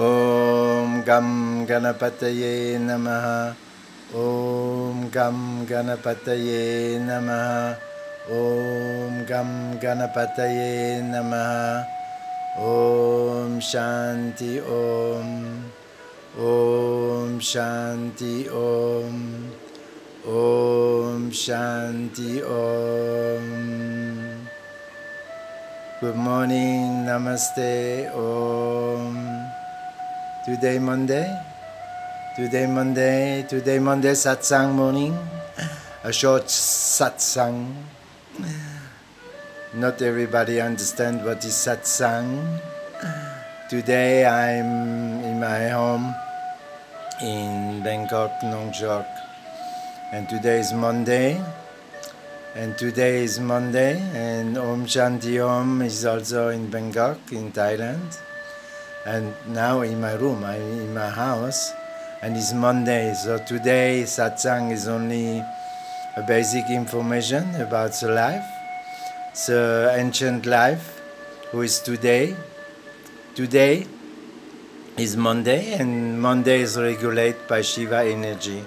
ॐ गं गणपतये नमः ॐ गं गणपतये नमः ॐ गं गणपतये नमः ॐ शान्ति ॐ ॐ शान्ति ॐ ॐ शान्ति ॐ Good morning, Namaste, Om. Today Monday, today Monday, today Monday satsang morning, a short satsang. Not everybody understand what is satsang. Today I'm in my home in Bangkok, Nong Jok, and today is Monday. And today is Monday, and Om Shanti Om is also in Bangkok, in Thailand. And now in my room, I'm in my house, and it's Monday. So today, satsang is only a basic information about the life, the ancient life, who is today. Today is Monday, and Monday is regulated by Shiva energy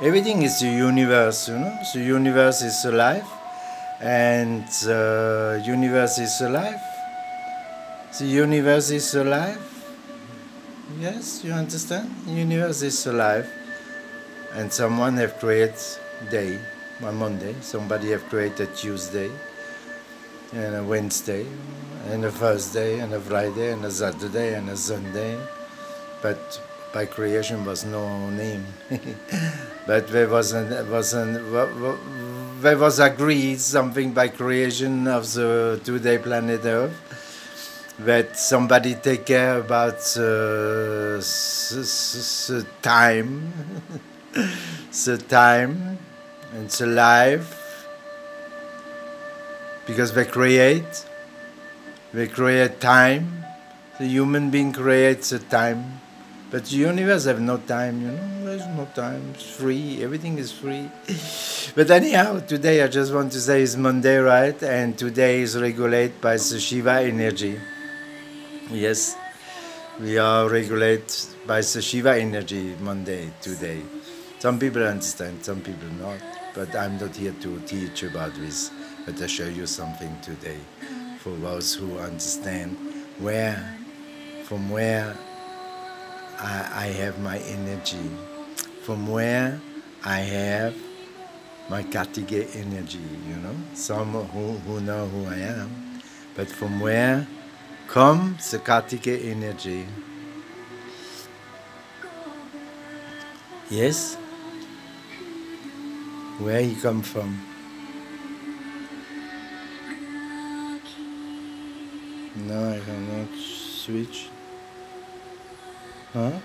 everything is the universe, you know. The universe is alive, and the universe is alive. The universe is alive. Yes, you understand? Universe is alive, and someone have created day, on Monday. Somebody have created Tuesday, and a Wednesday, and a Thursday, and a Friday, and a Saturday, and a Sunday, but by creation was no name. but there was an, was an, there was agreed something by creation of the two-day planet Earth that somebody take care about uh, the time, the time and the life because they create, they create time. The human being creates the time but the universe have no time, you know. There's no time. It's free. Everything is free. but anyhow, today I just want to say it's Monday, right? And today is regulated by the Shiva energy. Yes, we are regulated by the Shiva energy Monday today. Some people understand, some people not. But I'm not here to teach about this. But I show you something today for those who understand where, from where I, I have my energy, from where I have my Kartike energy, you know, some who, who know who I am, but from where comes the Kartike energy. Yes? Where you come from? No, I cannot switch. Huh?